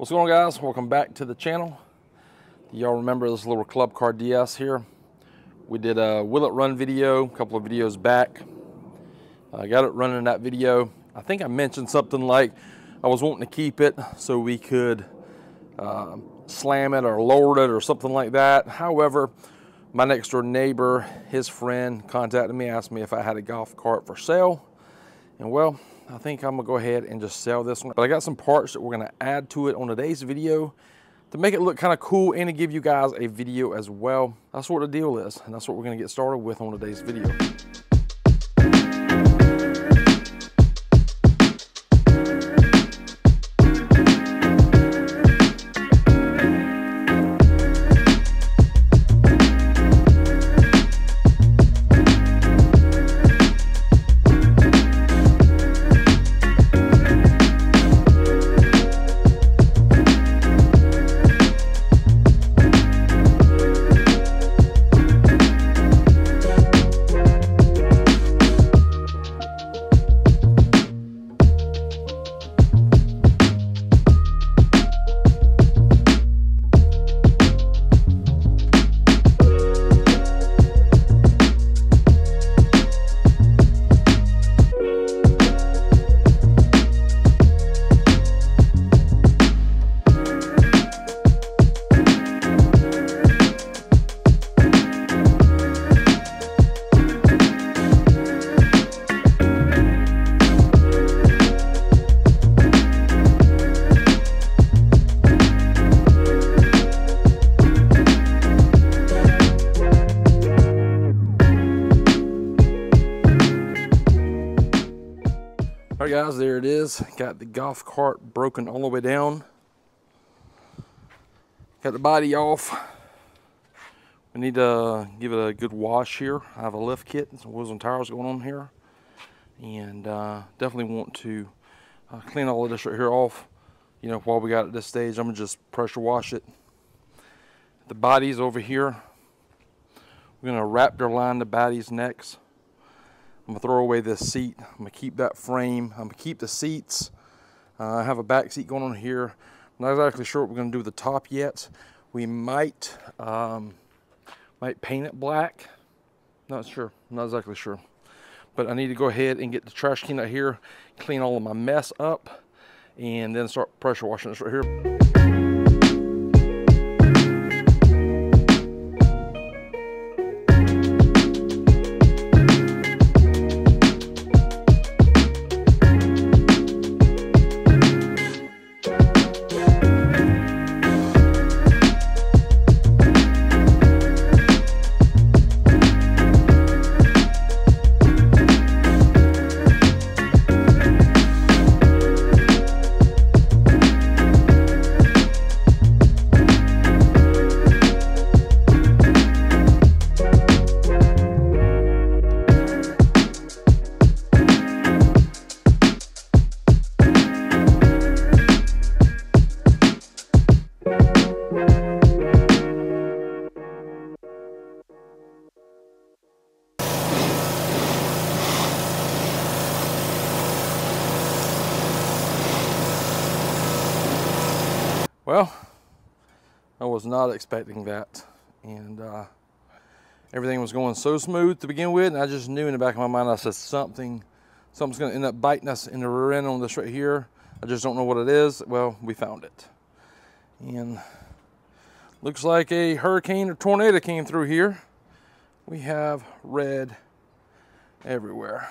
What's going on guys? Welcome back to the channel. Y'all remember this little Club Car DS here? We did a Will It Run video a couple of videos back. I got it running in that video. I think I mentioned something like I was wanting to keep it so we could uh, slam it or lower it or something like that. However, my next door neighbor, his friend contacted me, asked me if I had a golf cart for sale. And well, I think I'm gonna go ahead and just sell this one. But I got some parts that we're gonna add to it on today's video to make it look kind of cool and to give you guys a video as well. That's what the deal is, and that's what we're gonna get started with on today's video. All right guys, there it is. Got the golf cart broken all the way down. Got the body off. We need to give it a good wash here. I have a lift kit and some wheels and tires going on here. And uh, definitely want to uh, clean all of this right here off. You know, while we got at this stage, I'm gonna just pressure wash it. The body's over here. We're gonna raptor line the body's necks. I'm gonna throw away this seat. I'm gonna keep that frame. I'm gonna keep the seats. Uh, I have a back seat going on here. I'm not exactly sure what we're gonna do with the top yet. We might um, might paint it black. Not sure. Not exactly sure. But I need to go ahead and get the trash can out here, clean all of my mess up, and then start pressure washing this right here. Not expecting that. And uh, everything was going so smooth to begin with. And I just knew in the back of my mind, I said something, something's going to end up biting us in the rear end on this right here. I just don't know what it is. Well, we found it. And looks like a hurricane or tornado came through here. We have red everywhere.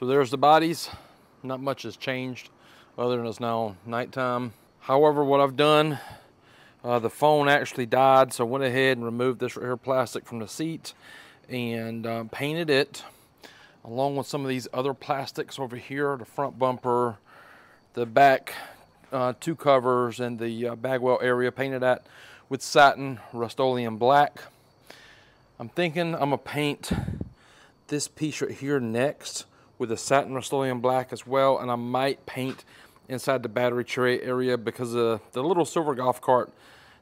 The bodies, not much has changed other than it's now nighttime. However, what I've done, uh, the phone actually died, so I went ahead and removed this rear plastic from the seat and uh, painted it along with some of these other plastics over here, the front bumper, the back uh, two covers, and the uh, bagwell area painted that with satin Rust-Oleum black. I'm thinking I'm gonna paint this piece right here next with a satin Rust-Oleum black as well, and I might paint inside the battery tray area because of the little silver golf cart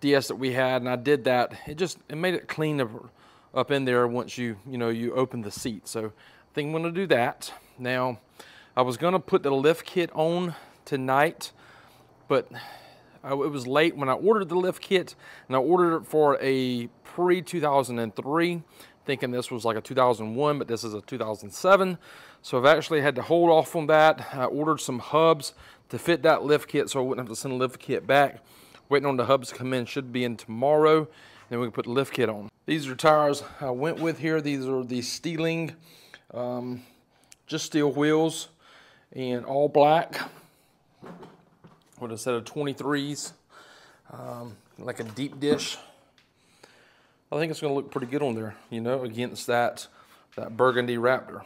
DS that we had, and I did that. It just it made it clean up, in there once you you know you open the seat. So I think I'm gonna do that. Now I was gonna put the lift kit on tonight, but I, it was late when I ordered the lift kit, and I ordered it for a pre 2003 thinking this was like a 2001, but this is a 2007. So I've actually had to hold off on that. I ordered some hubs to fit that lift kit so I wouldn't have to send the lift kit back. Waiting on the hubs to come in, should be in tomorrow. Then we can put the lift kit on. These are tires I went with here. These are the Steeling, um, just steel wheels and all black. With a set of 23s, um, like a deep dish. I think it's going to look pretty good on there, you know, against that, that burgundy Raptor.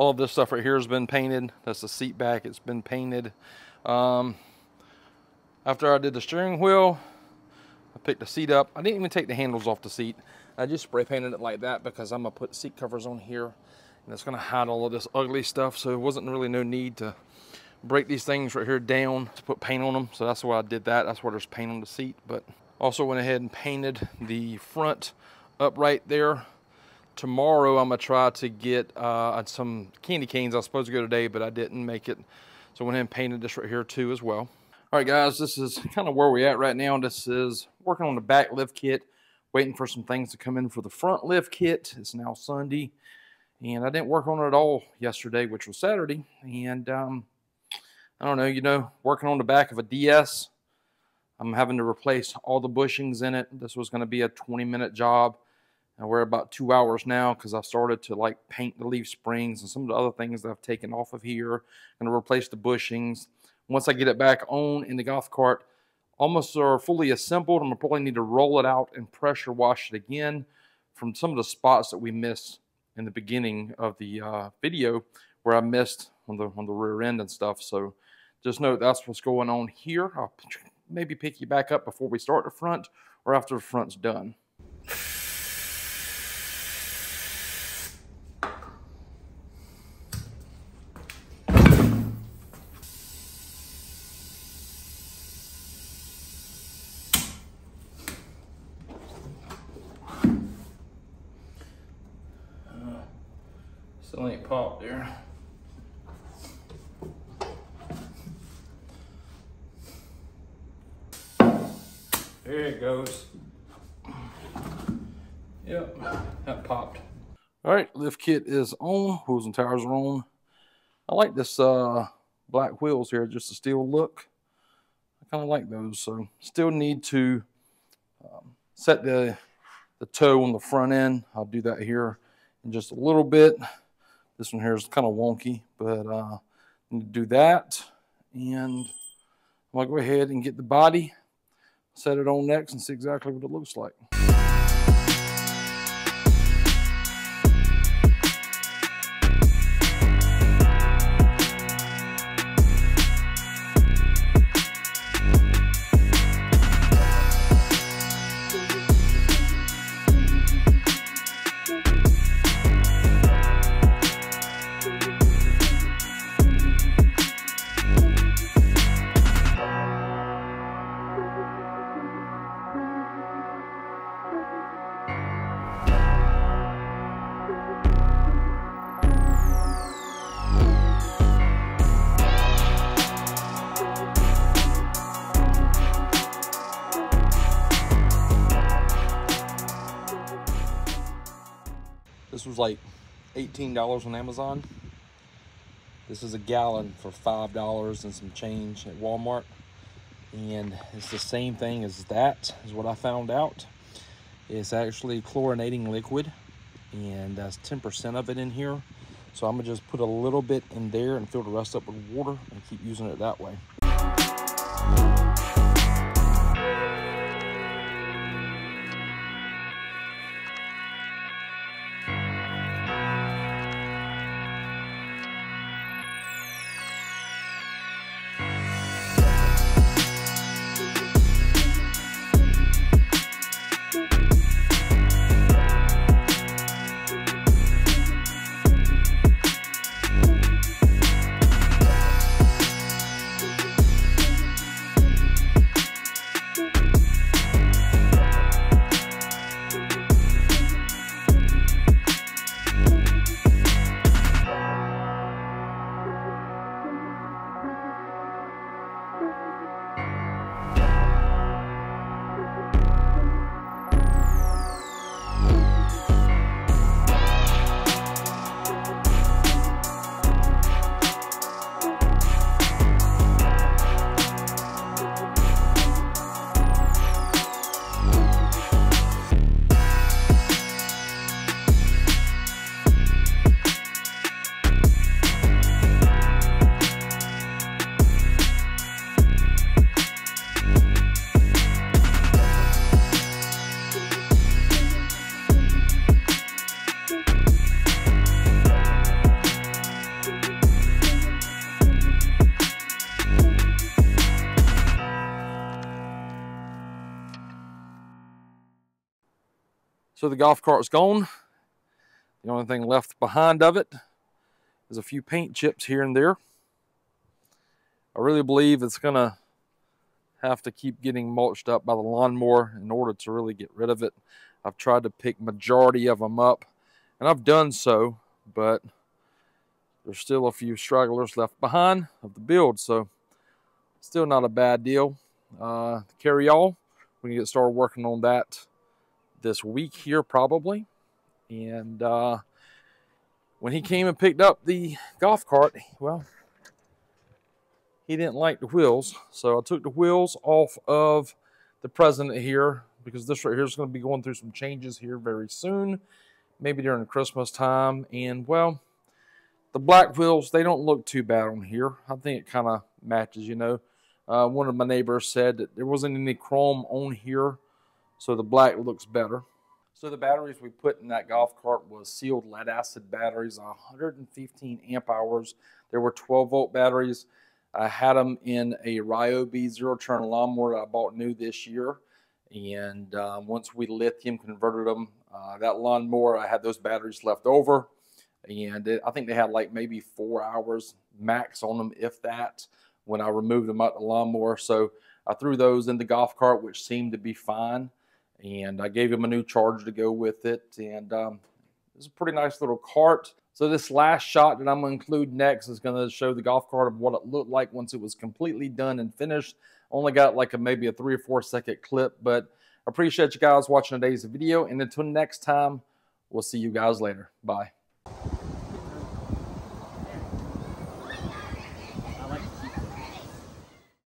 All of this stuff right here has been painted. That's the seat back, it's been painted. Um, after I did the steering wheel, I picked the seat up. I didn't even take the handles off the seat. I just spray painted it like that because I'm gonna put seat covers on here and it's gonna hide all of this ugly stuff. So it wasn't really no need to break these things right here down to put paint on them. So that's why I did that. That's why there's paint on the seat. But also went ahead and painted the front upright there tomorrow I'm gonna try to get uh, some candy canes. I was supposed to go today, but I didn't make it. So I went ahead and painted this right here too as well. All right, guys, this is kind of where we're at right now. This is working on the back lift kit, waiting for some things to come in for the front lift kit. It's now Sunday, and I didn't work on it at all yesterday, which was Saturday. And um, I don't know, you know, working on the back of a DS, I'm having to replace all the bushings in it. This was going to be a 20 minute job. And we're about two hours now because I started to like paint the leaf springs and some of the other things that I've taken off of here. To replace the bushings. Once I get it back on in the golf cart, almost are fully assembled. I'm going to probably need to roll it out and pressure wash it again from some of the spots that we missed in the beginning of the uh, video where I missed on the, on the rear end and stuff. So just note that's what's going on here. I'll maybe pick you back up before we start the front or after the front's done. Still ain't popped there. There it goes. Yep, that popped. All right, lift kit is on. Wheels and tires are on. I like this uh, black wheels here, just a steel look. I kind of like those. So still need to um, set the, the toe on the front end. I'll do that here in just a little bit. This one here is kind of wonky, but uh, need to do that. And I'm to go ahead and get the body, set it on next, and see exactly what it looks like. $18 on Amazon. This is a gallon for $5 and some change at Walmart. And it's the same thing as that, is what I found out. It's actually chlorinating liquid, and that's 10% of it in here. So I'm gonna just put a little bit in there and fill the rest up with water and keep using it that way. The golf cart's gone. The only thing left behind of it is a few paint chips here and there. I really believe it's going to have to keep getting mulched up by the lawnmower in order to really get rid of it. I've tried to pick majority of them up, and I've done so, but there's still a few stragglers left behind of the build, so still not a bad deal. Uh, Carryall, we can get started working on that this week here probably. And uh, when he came and picked up the golf cart, well, he didn't like the wheels. So I took the wheels off of the Precedent here because this right here is going to be going through some changes here very soon, maybe during Christmas time. And well, the black wheels, they don't look too bad on here. I think it kind of matches, you know. Uh, one of my neighbors said that there wasn't any chrome on here so the black looks better. So the batteries we put in that golf cart was sealed lead acid batteries, 115 amp hours. There were 12 volt batteries. I had them in a Ryobi zero turn lawnmower that I bought new this year. And uh, once we lithium converted them, uh, that lawnmower, I had those batteries left over. And it, I think they had like maybe four hours max on them, if that, when I removed them out the lawnmower. So I threw those in the golf cart, which seemed to be fine and I gave him a new charger to go with it. And um, it's a pretty nice little cart. So this last shot that I'm going to include next is going to show the golf cart of what it looked like once it was completely done and finished. Only got like a maybe a three or four second clip, but I appreciate you guys watching today's video. And until next time, we'll see you guys later. Bye.